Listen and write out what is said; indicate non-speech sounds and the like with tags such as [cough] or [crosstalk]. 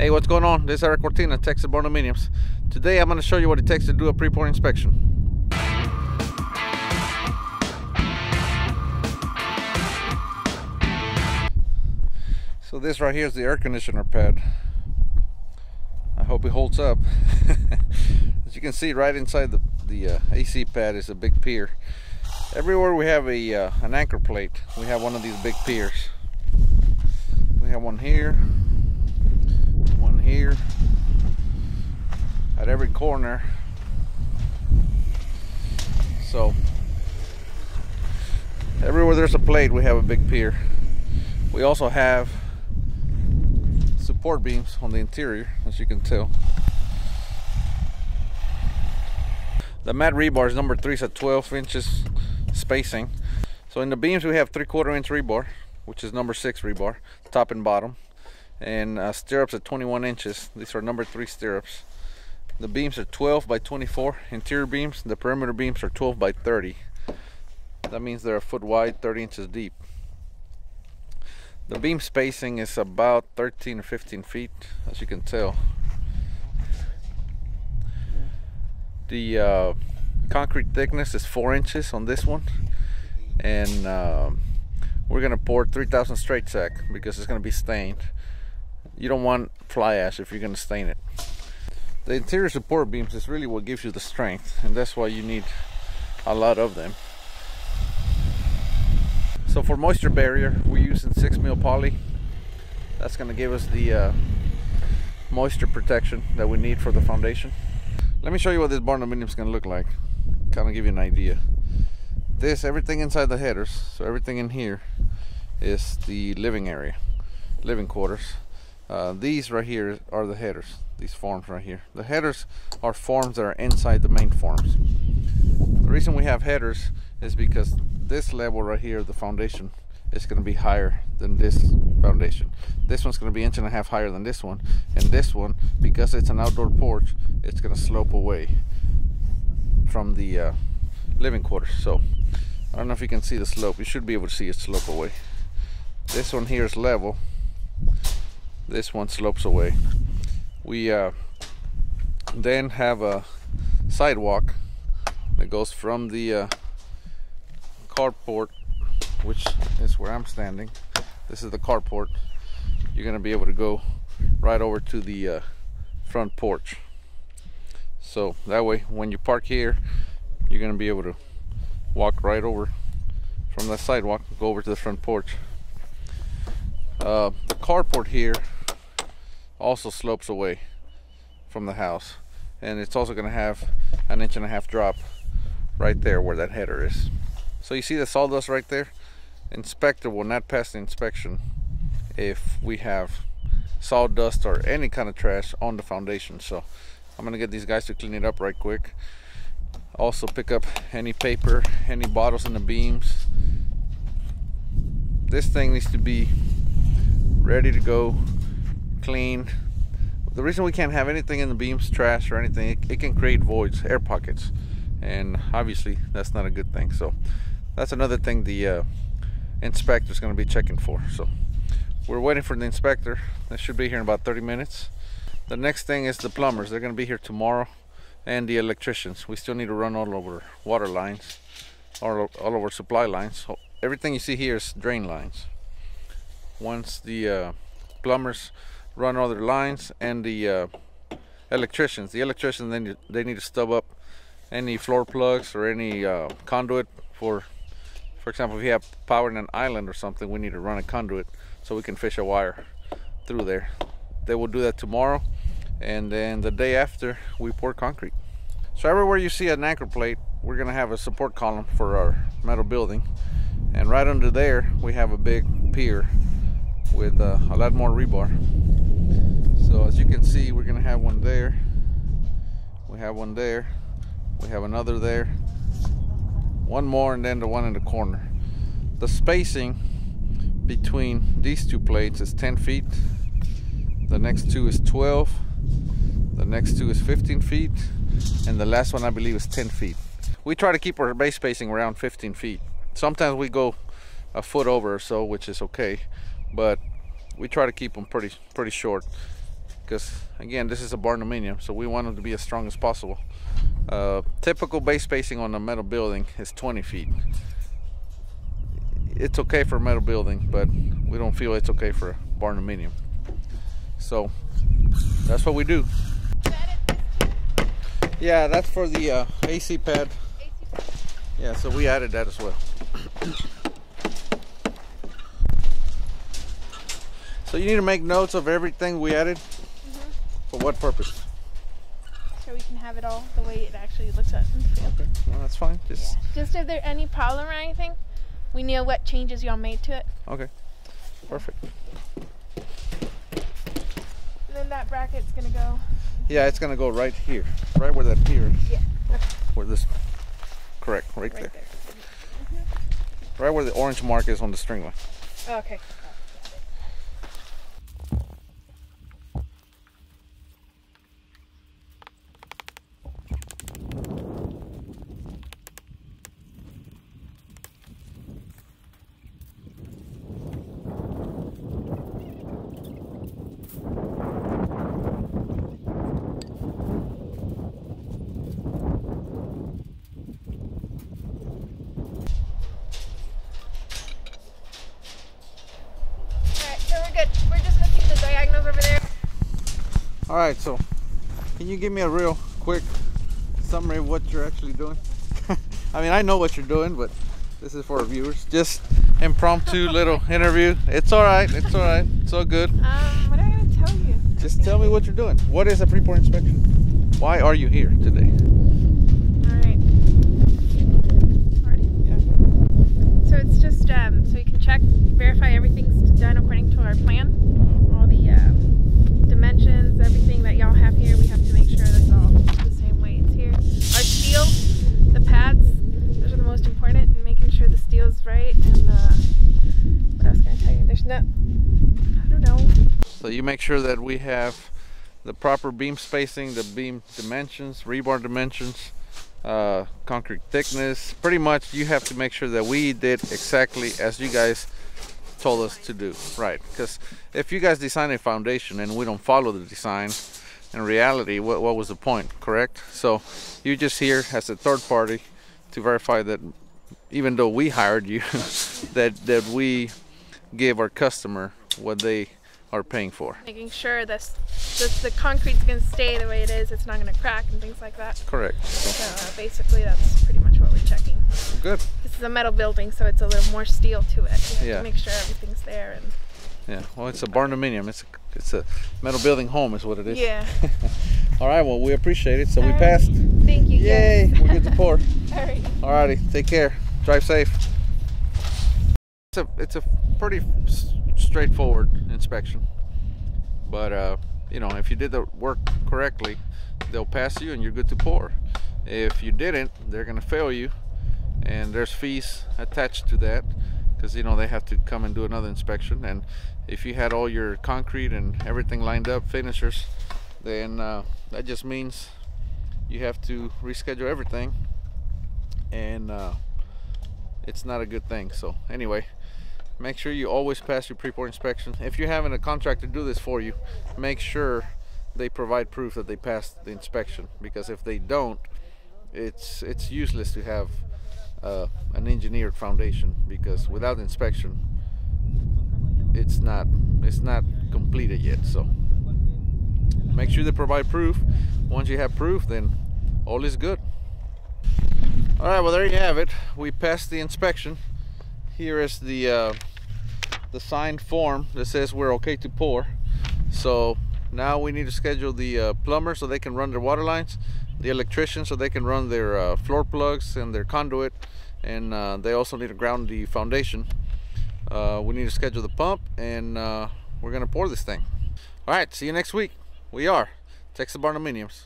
Hey, what's going on? This is Erik Cortina, Texas Barndominiums. Today I'm going to show you what it takes to do a pre-pour inspection. So this right here is the air conditioner pad. I hope it holds up. [laughs] As you can see right inside the, the uh, AC pad is a big pier. Everywhere we have a uh, an anchor plate, we have one of these big piers. We have one here, here, at every corner. So, everywhere there's a plate, we have a big pier. We also have support beams on the interior, as you can tell. The mat rebar is number three, is at 12 inches spacing. So in the beams we have three quarter inch rebar, which is number six rebar, top and bottom. And uh, stirrups at 21 inches. These are number three stirrups. The beams are 12 by 24 interior beams. The perimeter beams are 12 by 30. That means they're a foot wide, 30 inches deep. The beam spacing is about 13 or 15 feet, as you can tell. The uh, concrete thickness is four inches on this one and uh, we're gonna pour 3000 straight sack because it's gonna be stained you don't want fly ash if you're gonna stain it. The interior support beams is really what gives you the strength and that's why you need a lot of them. So for moisture barrier we're using 6 mil poly. That's gonna give us the uh, moisture protection that we need for the foundation. Let me show you what this barndominium is to look like kind of give you an idea. This everything inside the headers so everything in here is the living area living quarters uh, these right here are the headers these forms right here. The headers are forms that are inside the main forms. The reason we have headers is because this level right here the foundation is going to be higher than this foundation. This one's going to be inch and a half higher than this one and this one because it's an outdoor porch it's going to slope away from the uh, living quarters. So I don't know if you can see the slope. You should be able to see it slope away. This one here is level this one slopes away. We uh, then have a sidewalk that goes from the uh, carport which is where I'm standing. This is the carport. You're gonna be able to go right over to the uh, front porch. So that way when you park here you're gonna be able to walk right over from the sidewalk go over to the front porch. Uh, the carport here also slopes away from the house. And it's also going to have an inch and a half drop right there where that header is. So you see the sawdust right there? Inspector will not pass the inspection if we have sawdust or any kind of trash on the foundation. So I'm gonna get these guys to clean it up right quick. Also pick up any paper any bottles in the beams. This thing needs to be ready to go clean. The reason we can't have anything in the beams trash or anything it, it can create voids air pockets and obviously that's not a good thing. So that's another thing the uh, inspector is going to be checking for. So we're waiting for the inspector. That should be here in about 30 minutes. The next thing is the plumbers. They're going to be here tomorrow and the electricians. We still need to run all over water lines all, all over supply lines. So everything you see here is drain lines. Once the uh, plumbers run all their lines and the uh, electricians. The electricians then they need to stub up any floor plugs or any uh, conduit for for example if you have power in an island or something we need to run a conduit so we can fish a wire through there. They will do that tomorrow and then the day after we pour concrete. So everywhere you see an anchor plate we're gonna have a support column for our metal building. And right under there we have a big pier with uh, a lot more rebar. So as you can see we're gonna have one there. We have one there. We have another there. One more and then the one in the corner. The spacing between these two plates is 10 feet. The next two is 12 the next two is 15 feet. And the last one I believe is 10 feet. We try to keep our bay spacing around 15 feet. Sometimes we go a foot over or so which is okay. But we try to keep them pretty pretty short. Because again this is a barn barndominium so we want them to be as strong as possible. Uh, typical bay spacing on a metal building is 20 feet. It's okay for a metal building but we don't feel it's okay for a barn barndominium so that's what we do. Yeah that's for the uh, AC pad. Yeah so we added that as well So you need to make notes of everything we added. Mm -hmm. For what purpose? So we can have it all the way it actually looks at Okay, well that's fine. Just yeah. just if there's any problem or anything, we know what changes y'all made to it. Okay, perfect. And then that bracket's gonna go. Yeah, it's gonna go right here, right where that pier is. Yeah. Where this, correct, right, right there. there. Mm -hmm. Right where the orange mark is on the string line. okay. All right so can you give me a real quick summary of what you're actually doing? [laughs] I mean I know what you're doing but this is for our viewers. Just impromptu [laughs] little interview. It's all right it's all right it's all good. Um what am I gonna tell you? Just tell me what you're doing. What is a pre-pour inspection? Why are you here today? All right. Ready? Yeah. so it's just um so you can check verify everything's done according to our plan. All the uh, dimensions everything that y'all have here we have to make sure that's all the same way it's here. Our steel the pads those are the most important and making sure the steel's right and uh, what else can I tell you? There's no I don't know. So you make sure that we have the proper beam spacing the beam dimensions rebar dimensions uh, concrete thickness. Pretty much you have to make sure that we did exactly as you guys told us to do. Right because if you guys design a foundation and we don't follow the design in reality what, what was the point correct? So you're just here as a third party to verify that even though we hired you [laughs] that that we give our customer what they are paying for. Making sure this, this the concrete's going to stay the way it is it's not going to crack and things like that. Correct. So uh, basically that's pretty much what we're checking. Good. This is a metal building so it's a little more steel to it. Yeah to make sure everything's there and yeah well it's a barndominium it's a it's a metal building home is what it is. Yeah. [laughs] All right well we appreciate it so All we passed. Thank you yay yes. we're good to pour. [laughs] All right. All righty take care. Drive safe. It's a it's a pretty straightforward inspection. But uh, you know if you did the work correctly they'll pass you and you're good to pour. If you didn't they're gonna fail you. And there's fees attached to that because you know they have to come and do another inspection. And if you had all your concrete and everything lined up finishers then uh, that just means you have to reschedule everything. And uh, it's not a good thing. So anyway make sure you always pass your pre-pour inspection. If you're having a contractor do this for you make sure they provide proof that they passed the inspection because if they don't it's it's useless to have uh, an engineered foundation because without inspection it's not it's not completed yet so. Make sure they provide proof. Once you have proof then all is good. All right well there you have it. We passed the inspection. Here is the uh, the signed form that says we're okay to pour. So now we need to schedule the uh, plumber so they can run their water lines the electrician so they can run their uh, floor plugs and their conduit and uh, they also need to ground the foundation. Uh, we need to schedule the pump and uh, we're gonna pour this thing. All right see you next week. We are Texas Barndominiums